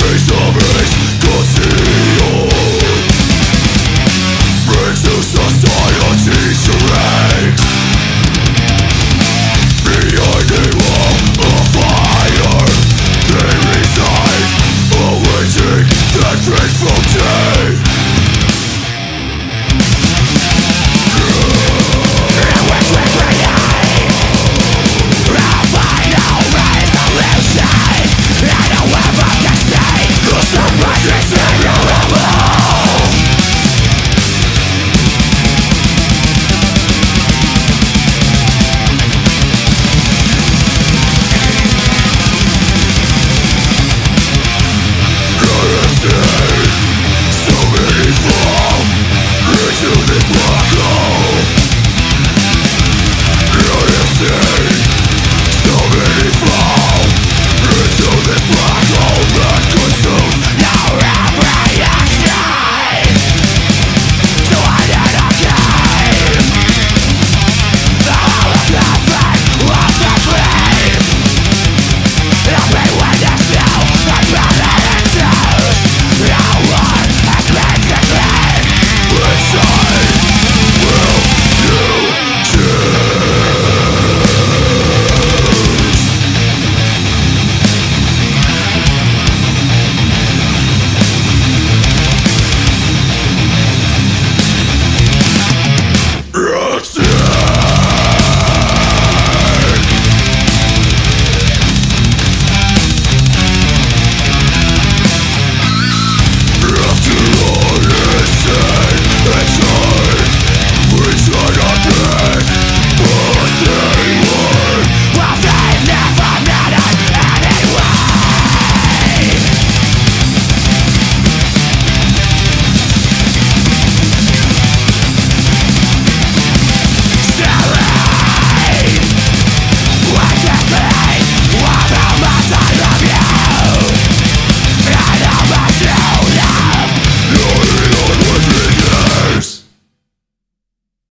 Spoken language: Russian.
case of race Conceal